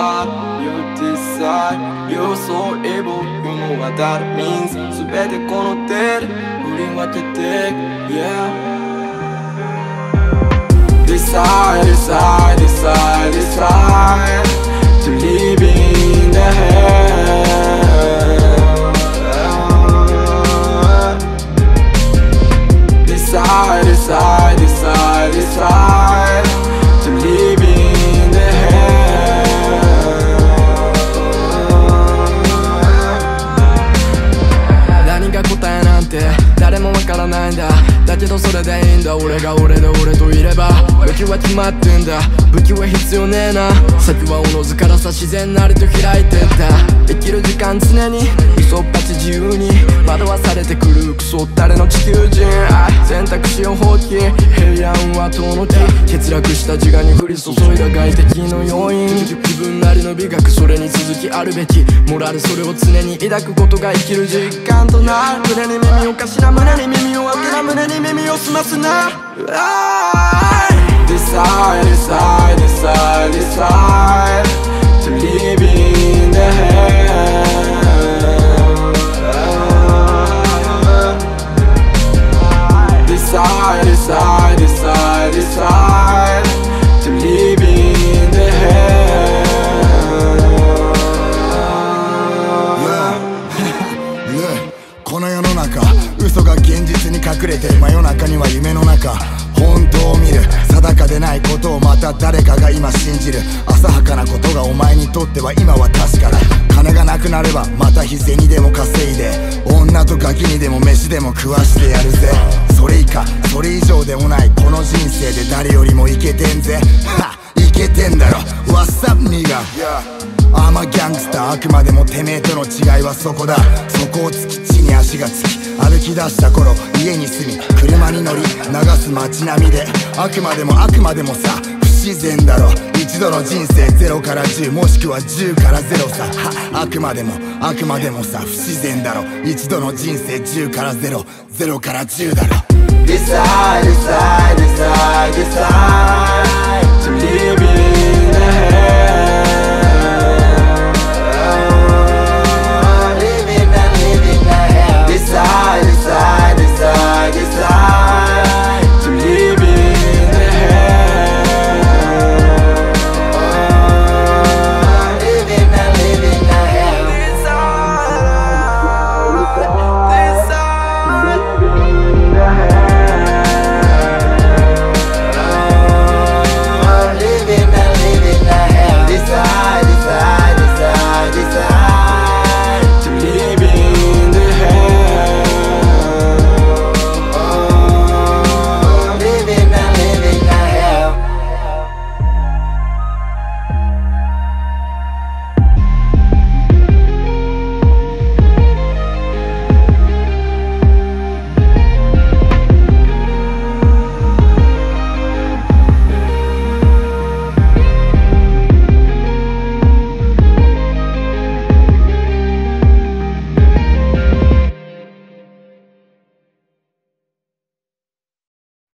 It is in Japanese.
decide, you decide You're so evil, you know what that means 全てこの手で振り分けて Yeah Decide, decide, decide, ないんだ。だけどそれでいいんだ。俺が俺で俺といれば。武器は決まってんだ。武器は必要ねえな。先はおのずからさ自然なりと開いてった生きる時間常に。嘘っぱち自由に。惑わされてくるクソ誰の地球人。選択肢を放棄。平安は遠のき欠落した自我に降り注いだ外敵の要因。自分なりの美学それに続きあるべき。モラルそれを常に抱くことが生きる実感となる。胸に耳をかしら胸に耳を開けな。胸に耳を澄ますな隠れてる真夜中には夢の中。本当を見る。定かでないことをまた誰かが今信じる。浅はかなことがお前にとっては今は確かだ。金がなくなればまた日銭でも稼いで。女とガキにでも飯でも食わしてやるぜ。それ以下それ以上でもない。この人生で誰よりもイケてんぜ。は イケてんだろ。What's up ニガアーマギャングスターあくまでもてめえとの違いはそこだ。そこを突き地に足がつき歩き出した頃家に住み車に乗り流す街並みであくまでもあくまでもさ不自然だろ。一度の人生0から10もしくは10から0さ。あくまでもあくまでもさ不自然だろ。一度の人生10から00から10だろ。Decide, decide, decide, decide